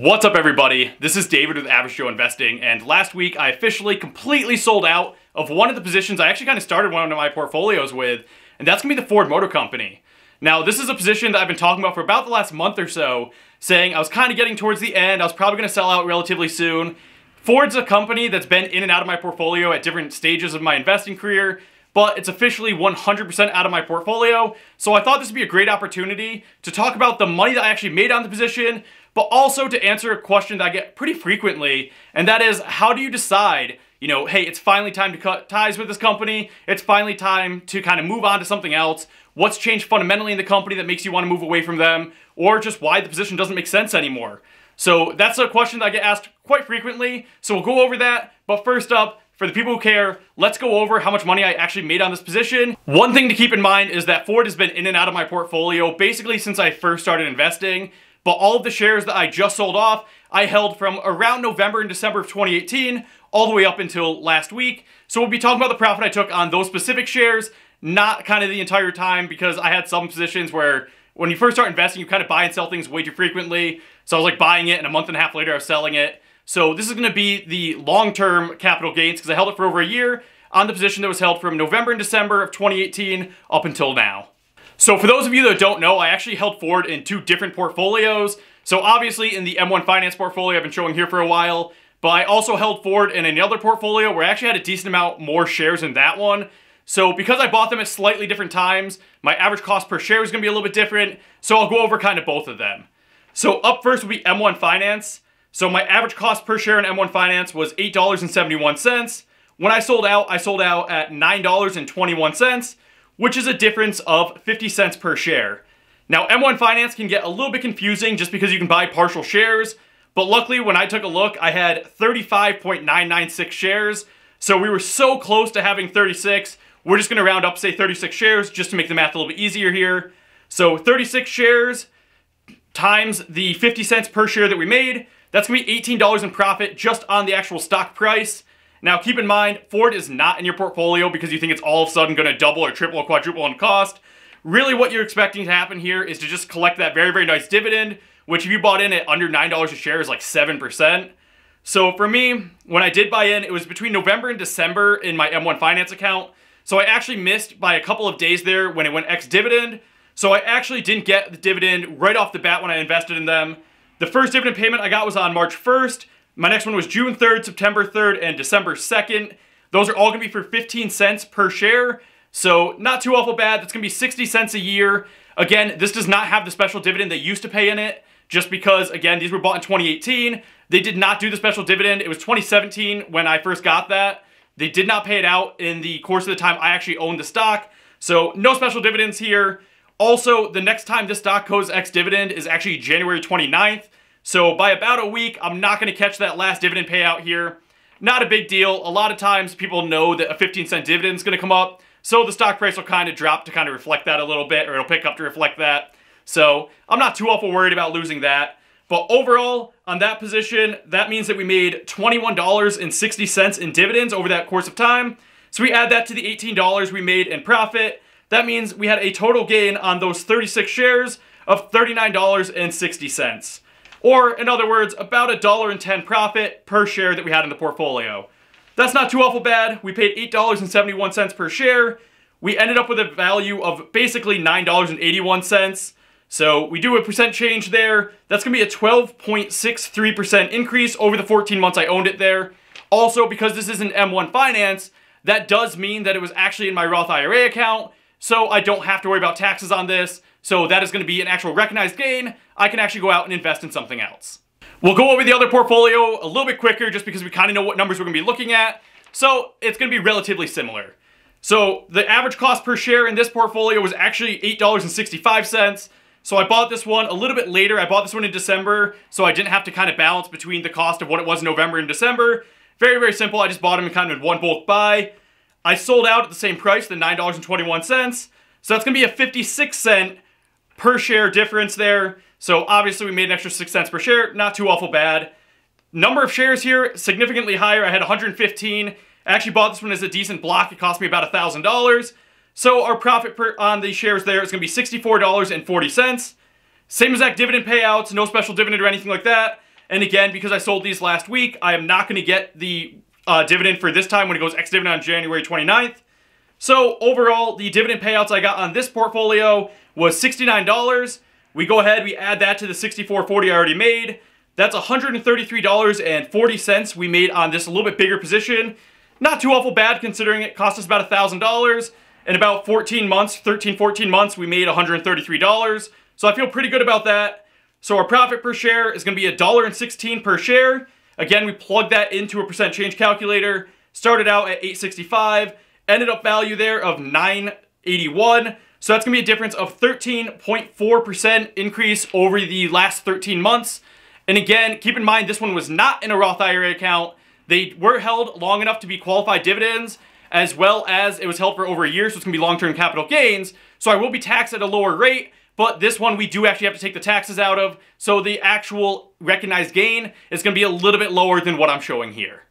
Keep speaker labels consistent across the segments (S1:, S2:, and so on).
S1: What's up everybody? This is David with Average Joe Investing and last week I officially completely sold out of one of the positions I actually kind of started one of my portfolios with and that's going to be the Ford Motor Company. Now this is a position that I've been talking about for about the last month or so saying I was kind of getting towards the end, I was probably going to sell out relatively soon. Ford's a company that's been in and out of my portfolio at different stages of my investing career but it's officially 100% out of my portfolio. So I thought this would be a great opportunity to talk about the money that I actually made on the position, but also to answer a question that I get pretty frequently, and that is how do you decide, you know, hey, it's finally time to cut ties with this company, it's finally time to kind of move on to something else, what's changed fundamentally in the company that makes you want to move away from them, or just why the position doesn't make sense anymore. So that's a question that I get asked quite frequently, so we'll go over that, but first up, for the people who care, let's go over how much money I actually made on this position. One thing to keep in mind is that Ford has been in and out of my portfolio basically since I first started investing, but all of the shares that I just sold off, I held from around November and December of 2018 all the way up until last week. So we'll be talking about the profit I took on those specific shares, not kind of the entire time because I had some positions where when you first start investing, you kind of buy and sell things way too frequently. So I was like buying it and a month and a half later I was selling it. So this is going to be the long-term capital gains because I held it for over a year on the position that was held from November and December of 2018 up until now. So for those of you that don't know, I actually held Ford in two different portfolios. So obviously in the M1 Finance portfolio I've been showing here for a while, but I also held Ford in another portfolio where I actually had a decent amount more shares in that one. So because I bought them at slightly different times, my average cost per share is going to be a little bit different, so I'll go over kind of both of them. So up first will be M1 Finance. So my average cost per share in M1 Finance was $8.71. When I sold out, I sold out at $9.21, which is a difference of 50 cents per share. Now, M1 Finance can get a little bit confusing just because you can buy partial shares, but luckily when I took a look, I had 35.996 shares, so we were so close to having 36, we're just gonna round up, say 36 shares, just to make the math a little bit easier here. So 36 shares times the 50 cents per share that we made, that's to be $18 in profit just on the actual stock price. Now, keep in mind, Ford is not in your portfolio because you think it's all of a sudden going to double or triple or quadruple in cost. Really, what you're expecting to happen here is to just collect that very, very nice dividend, which if you bought in at under $9 a share is like 7%. So for me, when I did buy in, it was between November and December in my M1 Finance account. So I actually missed by a couple of days there when it went ex-dividend. So I actually didn't get the dividend right off the bat when I invested in them. The first dividend payment I got was on March 1st. My next one was June 3rd, September 3rd, and December 2nd. Those are all going to be for 15 cents per share. So not too awful bad. That's going to be 60 cents a year. Again, this does not have the special dividend they used to pay in it just because, again, these were bought in 2018. They did not do the special dividend. It was 2017 when I first got that. They did not pay it out in the course of the time I actually owned the stock. So no special dividends here. Also, the next time this stock goes ex-dividend is actually January 29th. So by about a week, I'm not to catch that last dividend payout here. Not a big deal. A lot of times people know that a 15 cent dividend is to come up. So the stock price will kind of drop to kind of reflect that a little bit, or it'll pick up to reflect that. So I'm not too awful worried about losing that. But overall, on that position, that means that we made $21.60 in dividends over that course of time. So we add that to the $18 we made in profit. That means we had a total gain on those 36 shares of $39.60. Or, in other words, about a dollar and 10 profit per share that we had in the portfolio. That's not too awful bad. We paid $8.71 per share. We ended up with a value of basically $9.81. So we do a percent change there. That's going to be a 12.63% increase over the 14 months I owned it there. Also, because this is an M1 Finance, that does mean that it was actually in my Roth IRA account, so I don't have to worry about taxes on this. So that is going to be an actual recognized gain. I can actually go out and invest in something else. We'll go over the other portfolio a little bit quicker just because we kind of know what numbers we're going to be looking at. So it's going to be relatively similar. So the average cost per share in this portfolio was actually $8.65. So I bought this one a little bit later. I bought this one in December, so I didn't have to kind of balance between the cost of what it was in November and December. Very, very simple. I just bought them in kind of one bulk buy. I sold out at the same price, the $9.21. So that's going to be a 56 cent per share difference there. So obviously we made an extra 6 cents per share. Not too awful bad. Number of shares here, significantly higher. I had 115. I actually bought this one as a decent block. It cost me about $1,000. So our profit per, on the shares there is going to be $64.40. Same exact dividend payouts, no special dividend or anything like that. And again, because I sold these last week, I am not going to get the uh, dividend for this time when it goes ex-dividend on January 29th. So overall, the dividend payouts I got on this portfolio was $69. We go ahead, we add that to the $64.40 I already made. That's $133.40 we made on this a little bit bigger position. Not too awful bad considering it cost us about $1,000. In about 14 months, 13, 14 months, we made $133. So I feel pretty good about that. So our profit per share is going to be $1.16 per share. Again, we plugged that into a percent change calculator. Started out at 865, ended up value there of 981. So that's going to be a difference of 13.4% increase over the last 13 months. And again, keep in mind, this one was not in a Roth IRA account. They were held long enough to be qualified dividends, as well as it was held for over a year, so it's going to be long-term capital gains. So I will be taxed at a lower rate, but this one we do actually have to take the taxes out of, so the actual recognized gain is going to be a little bit lower than what I'm showing here.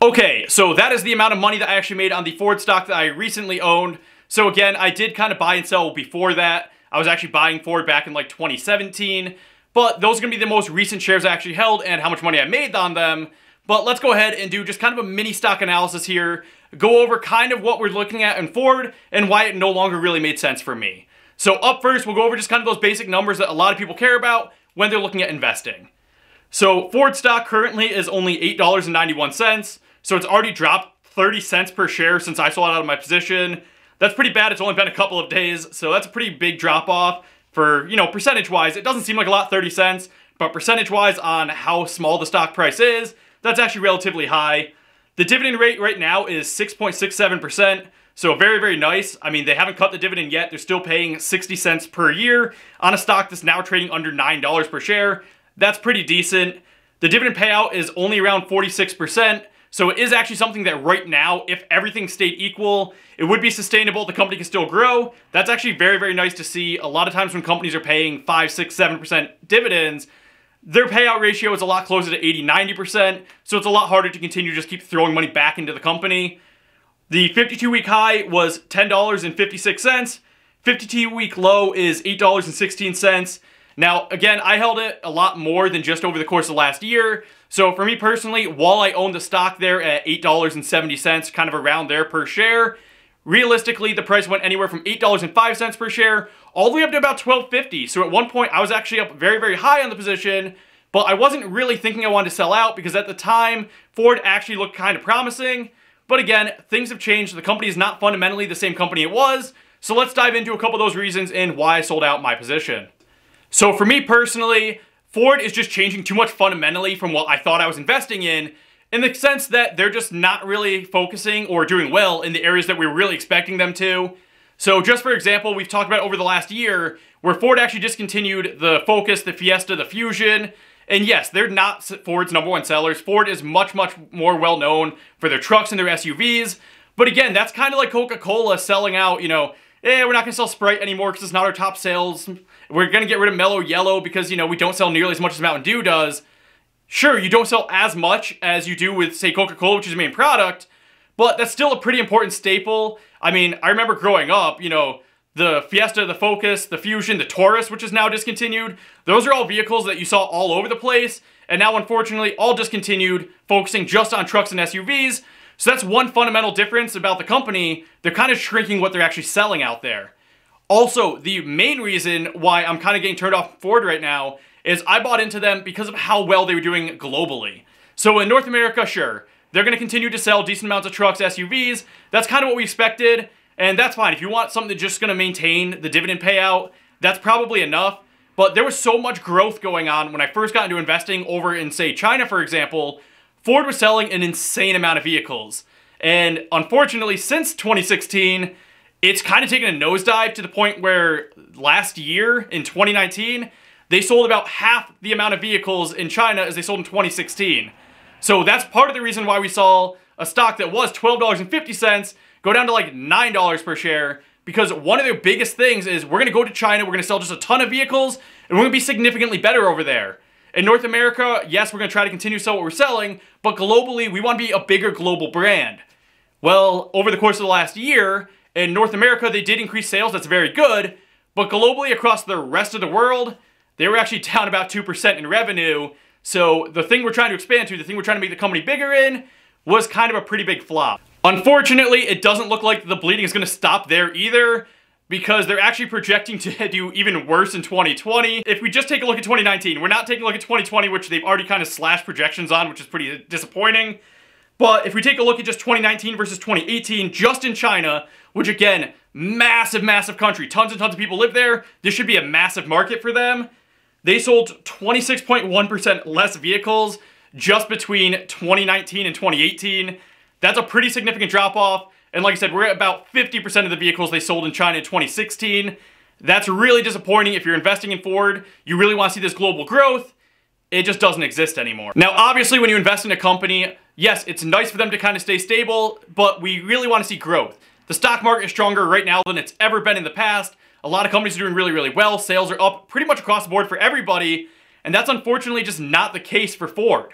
S1: Okay, so that is the amount of money that I actually made on the Ford stock that I recently owned. So again, I did kind of buy and sell before that. I was actually buying Ford back in like 2017. But those are to be the most recent shares I actually held and how much money I made on them. But let's go ahead and do just kind of a mini stock analysis here. Go over kind of what we're looking at in Ford and why it no longer really made sense for me. So up first, we'll go over just kind of those basic numbers that a lot of people care about when they're looking at investing. So Ford stock currently is only $8.91. So it's already dropped 30 cents per share since I sold out of my position. That's pretty bad. It's only been a couple of days. So that's a pretty big drop off for, you know, percentage-wise, it doesn't seem like a lot, 30 cents, but percentage-wise on how small the stock price is, that's actually relatively high. The dividend rate right now is 6.67%, so very, very nice. I mean, they haven't cut the dividend yet. They're still paying 60 cents per year on a stock that's now trading under $9 per share. That's pretty decent. The dividend payout is only around 46%, so it is actually something that right now, if everything stayed equal, it would be sustainable. The company can still grow. That's actually very, very nice to see. A lot of times when companies are paying 5, 6, 7% dividends, their payout ratio is a lot closer to 80, 90%, so it's a lot harder to continue to just keep throwing money back into the company. The 52-week high was $10.56. 52-week low is $8.16. Now, again, I held it a lot more than just over the course of last year. So for me personally, while I own the stock there at $8.70, kind of around there per share, realistically, the price went anywhere from $8.05 per share all the way up to about $12.50. So at one point, I was actually up very, very high on the position, but I wasn't really thinking I wanted to sell out because at the time, Ford actually looked kind of promising. But again, things have changed. The company is not fundamentally the same company it was. So let's dive into a couple of those reasons and why I sold out my position. So for me personally, Ford is just changing too much fundamentally from what I thought I was investing in, in the sense that they're just not really focusing or doing well in the areas that we were really expecting them to. So just for example, we've talked about over the last year, where Ford actually discontinued the Focus, the Fiesta, the Fusion, and yes, they're not Ford's number one sellers. Ford is much, much more well known for their trucks and their SUVs. But again, that's kind of like Coca-Cola selling out, you know, eh, we're not to sell Sprite anymore because it's not our top sales. We're to get rid of Mellow Yellow because, you know, we don't sell nearly as much as Mountain Dew does. Sure, you don't sell as much as you do with, say, Coca-Cola, which is the main product, but that's still a pretty important staple. I mean, I remember growing up, you know, the Fiesta, the Focus, the Fusion, the Taurus, which is now discontinued. Those are all vehicles that you saw all over the place, and now unfortunately all discontinued, focusing just on trucks and SUVs. So that's one fundamental difference about the company. They're kind of shrinking what they're actually selling out there. Also, the main reason why I'm kind of getting turned off Ford right now is I bought into them because of how well they were doing globally. So in North America, sure, they're going to continue to sell decent amounts of trucks, SUVs. That's kind of what we expected, and that's fine. If you want something that's just going to maintain the dividend payout, that's probably enough. But there was so much growth going on when I first got into investing over in, say, China, for example. Ford was selling an insane amount of vehicles. And unfortunately, since 2016, it's kind of taken a nosedive to the point where last year, in 2019, they sold about half the amount of vehicles in China as they sold in 2016. So that's part of the reason why we saw a stock that was $12.50 go down to like $9 per share because one of their biggest things is we're going to go to China, we're going to sell just a ton of vehicles, and we're going to be significantly better over there. In North America, yes, we're going to try to continue to sell what we're selling, but globally, we want to be a bigger global brand. Well, over the course of the last year, in North America, they did increase sales. That's very good. But globally, across the rest of the world, they were actually down about 2% in revenue. So the thing we're trying to expand to, the thing we're trying to make the company bigger in, was kind of a pretty big flop. Unfortunately, it doesn't look like the bleeding is going to stop there either because they're actually projecting to do even worse in 2020. If we just take a look at 2019, we're not taking a look at 2020, which they've already kind of slashed projections on, which is pretty disappointing. But if we take a look at just 2019 versus 2018, just in China, which again, massive, massive country, tons and tons of people live there, this should be a massive market for them. They sold 26.1% less vehicles just between 2019 and 2018. That's a pretty significant drop off. And like I said, we're at about 50% of the vehicles they sold in China in 2016. That's really disappointing if you're investing in Ford. You really want to see this global growth. It just doesn't exist anymore. Now, obviously, when you invest in a company, yes, it's nice for them to kind of stay stable, but we really want to see growth. The stock market is stronger right now than it's ever been in the past. A lot of companies are doing really, really well. Sales are up pretty much across the board for everybody, and that's unfortunately just not the case for Ford.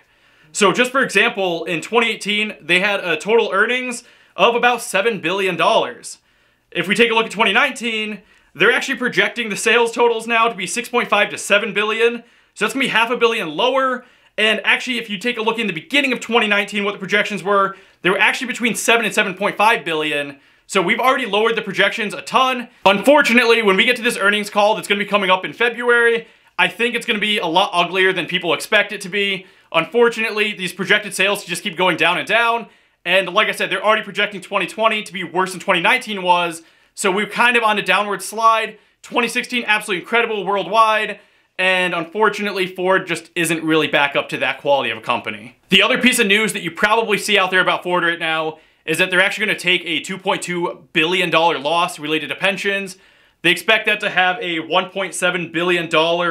S1: So just for example, in 2018, they had a total earnings of about $7 billion. If we take a look at 2019, they're actually projecting the sales totals now to be 6.5 to 7 billion. So that's gonna be half a billion lower. And actually, if you take a look in the beginning of 2019, what the projections were, they were actually between 7 and 7.5 billion. So we've already lowered the projections a ton. Unfortunately, when we get to this earnings call that's gonna be coming up in February, I think it's gonna be a lot uglier than people expect it to be. Unfortunately, these projected sales just keep going down and down. And like I said, they're already projecting 2020 to be worse than 2019 was. So we're kind of on a downward slide. 2016, absolutely incredible worldwide. And unfortunately, Ford just isn't really back up to that quality of a company. The other piece of news that you probably see out there about Ford right now is that they're actually going to take a $2.2 billion loss related to pensions. They expect that to have a $1.7 billion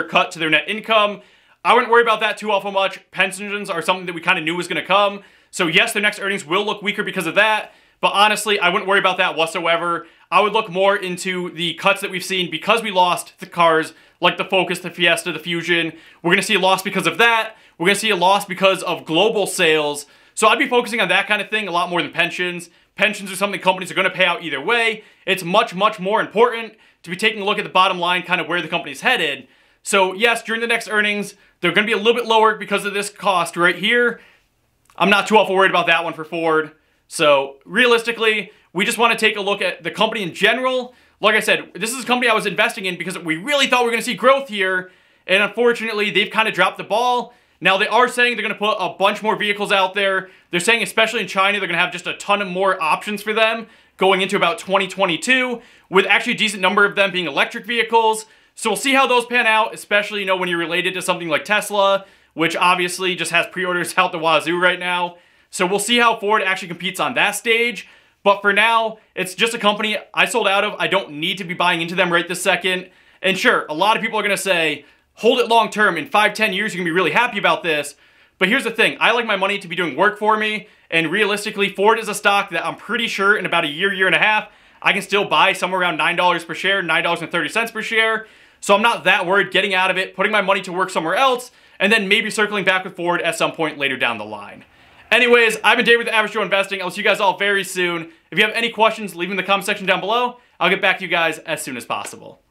S1: cut to their net income. I wouldn't worry about that too awful much. Pensions are something that we kind of knew was going to come. So yes, their next earnings will look weaker because of that, but honestly, I wouldn't worry about that whatsoever. I would look more into the cuts that we've seen because we lost the cars like the Focus, the Fiesta, the Fusion. We're going to see a loss because of that. We're going to see a loss because of global sales. So I'd be focusing on that kind of thing a lot more than pensions. Pensions are something companies are going to pay out either way. It's much, much more important to be taking a look at the bottom line, kind of where the company's headed. So yes, during the next earnings, they're going to be a little bit lower because of this cost right here. I'm not too awful worried about that one for Ford. So realistically, we just want to take a look at the company in general. Like I said, this is a company I was investing in because we really thought we were going to see growth here. And unfortunately, they've kind of dropped the ball. Now, they are saying they're going to put a bunch more vehicles out there. They're saying, especially in China, they're going to have just a ton of more options for them going into about 2022, with actually a decent number of them being electric vehicles. So we'll see how those pan out, especially, you know, when you're related to something like Tesla which obviously just has pre-orders out the wazoo right now. So we'll see how Ford actually competes on that stage. But for now, it's just a company I sold out of. I don't need to be buying into them right this second. And sure, a lot of people are going to say, hold it long term. In five, ten years, you're going to be really happy about this. But here's the thing. I like my money to be doing work for me. And realistically, Ford is a stock that I'm pretty sure in about a year, year and a half, I can still buy somewhere around $9 per share, $9.30 per share. So I'm not that worried getting out of it, putting my money to work somewhere else, and then maybe circling back with Ford at some point later down the line. Anyways, I've been David with Average Joe Investing. I'll see you guys all very soon. If you have any questions, leave them in the comment section down below. I'll get back to you guys as soon as possible.